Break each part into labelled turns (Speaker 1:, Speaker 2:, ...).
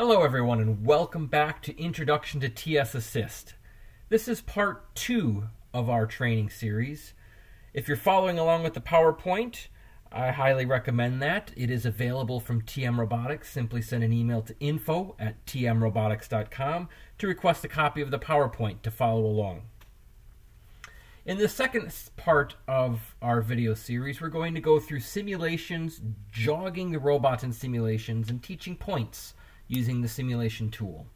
Speaker 1: Hello everyone and welcome back to Introduction to TS Assist. This is part two of our training series. If you're following along with the PowerPoint, I highly recommend that. It is available from TM Robotics. Simply send an email to info at tmrobotics.com to request a copy of the PowerPoint to follow along. In the second part of our video series, we're going to go through simulations, jogging the robot in simulations, and teaching points using the simulation tool.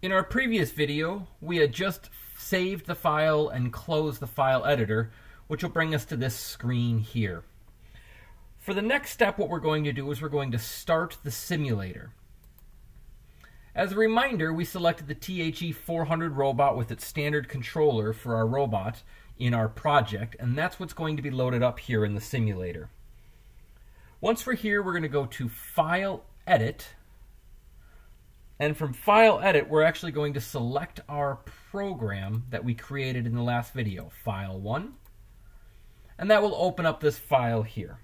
Speaker 1: In our previous video, we had just saved the file and closed the file editor, which will bring us to this screen here. For the next step, what we're going to do is we're going to start the simulator. As a reminder, we selected the THE 400 robot with its standard controller for our robot in our project, and that's what's going to be loaded up here in the simulator. Once we're here, we're going to go to File, Edit, and from File, Edit, we're actually going to select our program that we created in the last video, File 1, and that will open up this file here.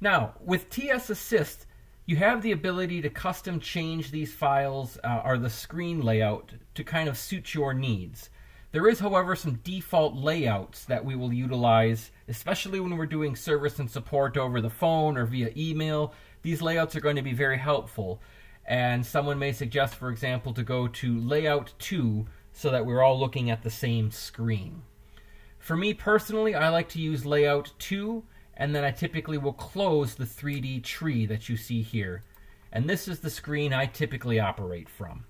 Speaker 1: Now, with TS Assist, you have the ability to custom change these files uh, or the screen layout to kind of suit your needs. There is, however, some default layouts that we will utilize, especially when we're doing service and support over the phone or via email. These layouts are going to be very helpful. And someone may suggest, for example, to go to layout 2 so that we're all looking at the same screen. For me personally, I like to use layout 2 and then I typically will close the 3D tree that you see here. And this is the screen I typically operate from.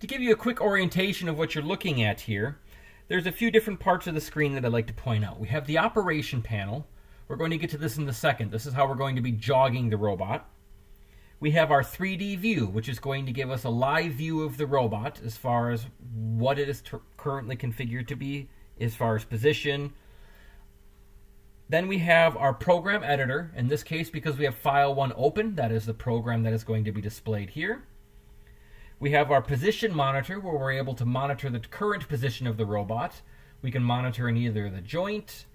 Speaker 1: To give you a quick orientation of what you're looking at here, there's a few different parts of the screen that I'd like to point out. We have the operation panel. We're going to get to this in a second. This is how we're going to be jogging the robot. We have our 3D view, which is going to give us a live view of the robot as far as what it is currently configured to be, as far as position, then we have our program editor. In this case, because we have file one open, that is the program that is going to be displayed here. We have our position monitor where we're able to monitor the current position of the robot. We can monitor in either the joint,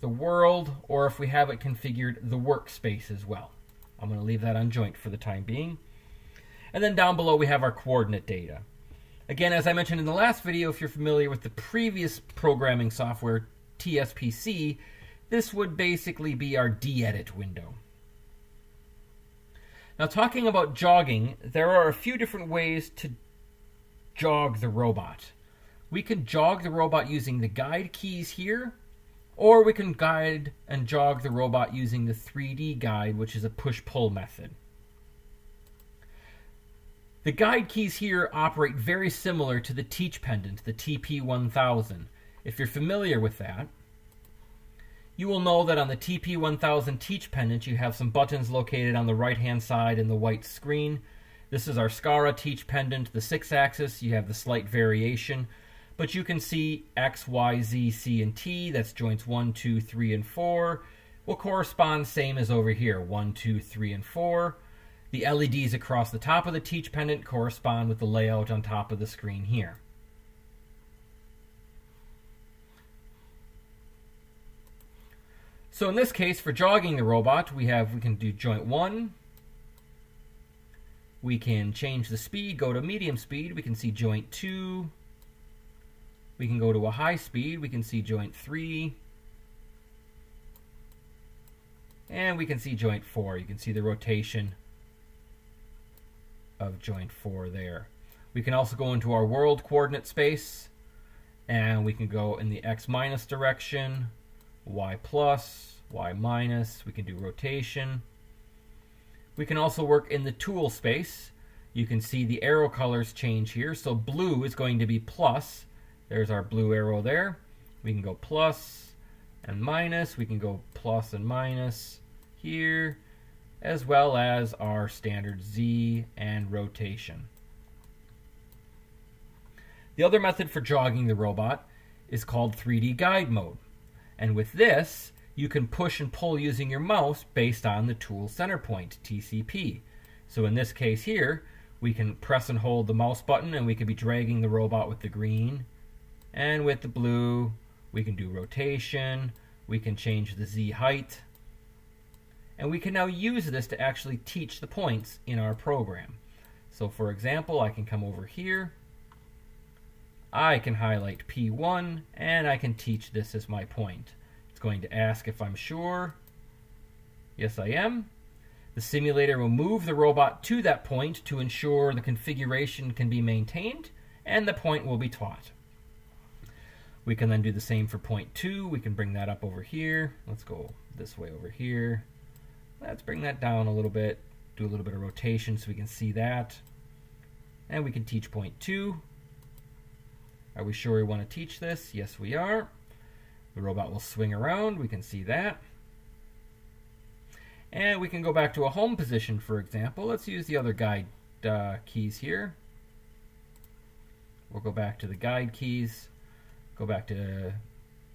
Speaker 1: the world, or if we have it configured, the workspace as well. I'm going to leave that on joint for the time being. And then down below we have our coordinate data. Again, as I mentioned in the last video, if you're familiar with the previous programming software, TSPC, this would basically be our de-edit window. Now talking about jogging, there are a few different ways to jog the robot. We can jog the robot using the guide keys here, or we can guide and jog the robot using the 3D guide, which is a push-pull method. The guide keys here operate very similar to the teach pendant, the TP1000. If you're familiar with that, you will know that on the TP1000 Teach pendant, you have some buttons located on the right-hand side in the white screen. This is our SCARA Teach pendant, the six-axis. You have the slight variation, but you can see X, Y, Z, C, and T. That's joints 1, 2, 3, and 4 will correspond same as over here, 1, 2, 3, and 4. The LEDs across the top of the Teach pendant correspond with the layout on top of the screen here. So in this case, for jogging the robot, we have we can do joint one. We can change the speed, go to medium speed. We can see joint two. We can go to a high speed. We can see joint three. And we can see joint four. You can see the rotation of joint four there. We can also go into our world coordinate space and we can go in the x minus direction, y plus, y minus, we can do rotation. We can also work in the tool space. You can see the arrow colors change here. So blue is going to be plus. There's our blue arrow there. We can go plus and minus. We can go plus and minus here, as well as our standard Z and rotation. The other method for jogging the robot is called 3D guide mode. And with this, you can push and pull using your mouse based on the tool center point, TCP. So in this case here, we can press and hold the mouse button and we can be dragging the robot with the green. And with the blue, we can do rotation. We can change the Z height. And we can now use this to actually teach the points in our program. So for example, I can come over here. I can highlight P1 and I can teach this as my point. It's going to ask if I'm sure. Yes, I am. The simulator will move the robot to that point to ensure the configuration can be maintained and the point will be taught. We can then do the same for point two. We can bring that up over here. Let's go this way over here. Let's bring that down a little bit, do a little bit of rotation so we can see that. And we can teach point two. Are we sure we want to teach this? Yes, we are. The robot will swing around. We can see that. And we can go back to a home position, for example. Let's use the other guide uh, keys here. We'll go back to the guide keys. Go back to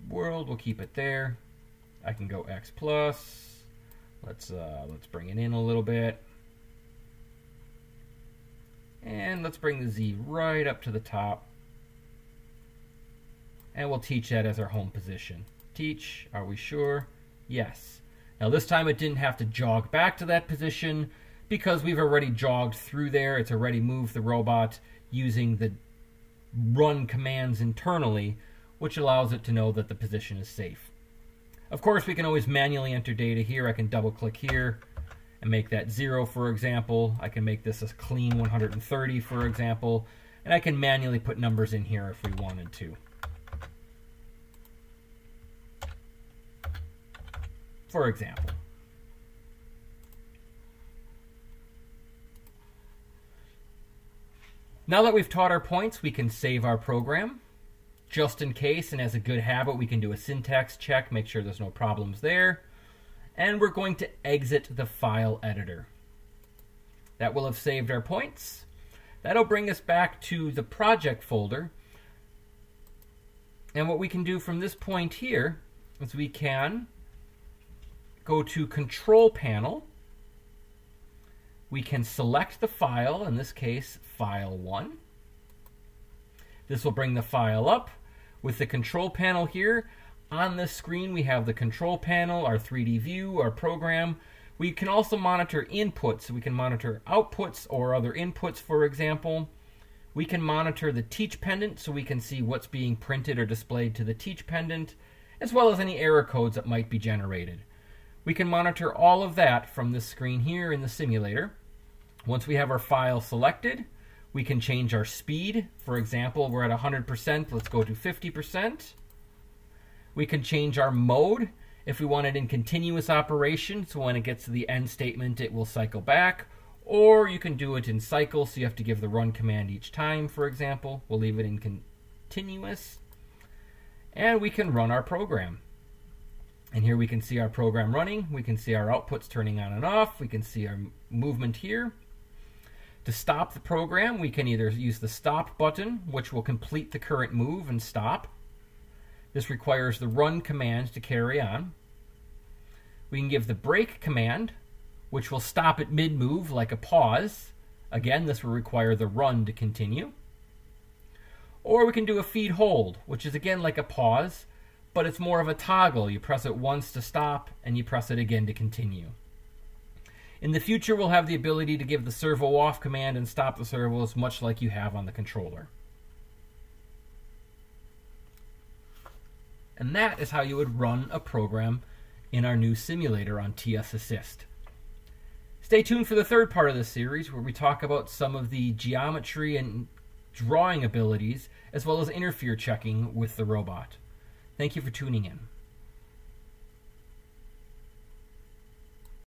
Speaker 1: world. We'll keep it there. I can go X plus. Let's uh, let's bring it in a little bit. And let's bring the Z right up to the top. And we'll teach that as our home position. Teach, are we sure? Yes. Now this time it didn't have to jog back to that position because we've already jogged through there. It's already moved the robot using the run commands internally, which allows it to know that the position is safe. Of course, we can always manually enter data here. I can double click here and make that zero, for example. I can make this a clean 130, for example. And I can manually put numbers in here if we wanted to. For example. Now that we've taught our points, we can save our program. Just in case, and as a good habit, we can do a syntax check, make sure there's no problems there. And we're going to exit the file editor. That will have saved our points. That'll bring us back to the project folder. And what we can do from this point here is we can go to Control Panel, we can select the file, in this case, file 1. This will bring the file up. With the control panel here, on this screen we have the control panel, our 3D view, our program. We can also monitor inputs. We can monitor outputs or other inputs, for example. We can monitor the teach pendant so we can see what's being printed or displayed to the teach pendant, as well as any error codes that might be generated. We can monitor all of that from this screen here in the simulator. Once we have our file selected, we can change our speed. For example, we're at 100%, let's go to 50%. We can change our mode if we want it in continuous operation, so when it gets to the end statement, it will cycle back. Or you can do it in cycle, so you have to give the run command each time, for example. We'll leave it in continuous. And we can run our program. And here we can see our program running. We can see our outputs turning on and off. We can see our movement here. To stop the program, we can either use the stop button, which will complete the current move and stop. This requires the run command to carry on. We can give the break command, which will stop at mid-move like a pause. Again, this will require the run to continue. Or we can do a feed hold, which is again like a pause, but it's more of a toggle. You press it once to stop, and you press it again to continue. In the future, we'll have the ability to give the servo off command and stop the servos much like you have on the controller. And that is how you would run a program in our new simulator on TS Assist. Stay tuned for the third part of this series where we talk about some of the geometry and drawing abilities as well as interfere checking with the robot. Thank you for tuning in.